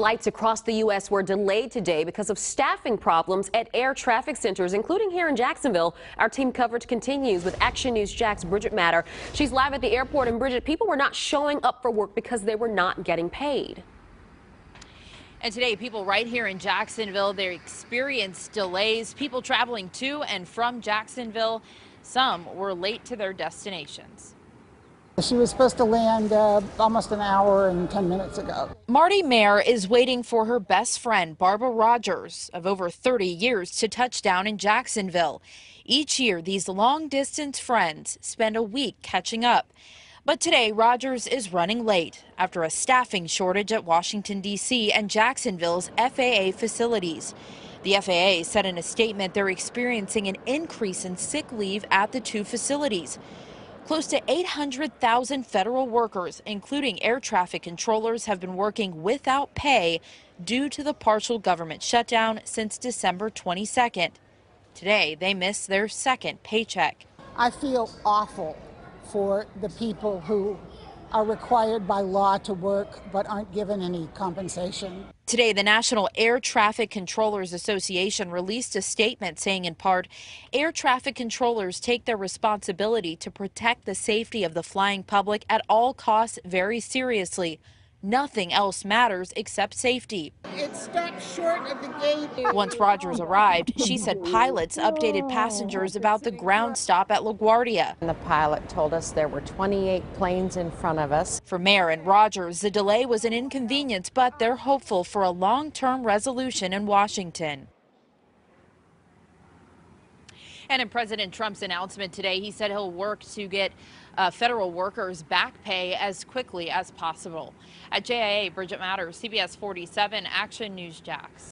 Flights across the U.S. were delayed today because of staffing problems at air traffic centers, including here in Jacksonville. Our team coverage continues with Action News Jax Bridget Matter. She's live at the airport, and Bridget, people were not showing up for work because they were not getting paid. And today, people right here in Jacksonville, they experienced delays. People traveling to and from Jacksonville, some were late to their destinations. She was supposed to land uh, almost an hour and 10 minutes ago. Marty Mayer is waiting for her best friend, Barbara Rogers, of over 30 years, to touch down in Jacksonville. Each year, these long distance friends spend a week catching up. But today, Rogers is running late after a staffing shortage at Washington, D.C. and Jacksonville's FAA facilities. The FAA said in a statement they're experiencing an increase in sick leave at the two facilities. Close to 800,000 federal workers, including air traffic controllers, have been working without pay due to the partial government shutdown since December 22nd. Today, they miss their second paycheck. I feel awful for the people who are required by law to work but aren't given any compensation. Today, the National Air Traffic Controllers Association released a statement saying, in part, air traffic controllers take their responsibility to protect the safety of the flying public at all costs very seriously. Nothing else matters except safety. It stopped short of the gate. Once Rogers arrived, she said pilots updated passengers about the ground stop at LaGuardia. And The pilot told us there were 28 planes in front of us. For Mayer and Rogers, the delay was an inconvenience, but they're hopeful for a long-term resolution in Washington. And in President Trump's announcement today, he said he'll work to get uh, federal workers back pay as quickly as possible. At JIA, Bridget Matters, CBS 47 Action News Jax.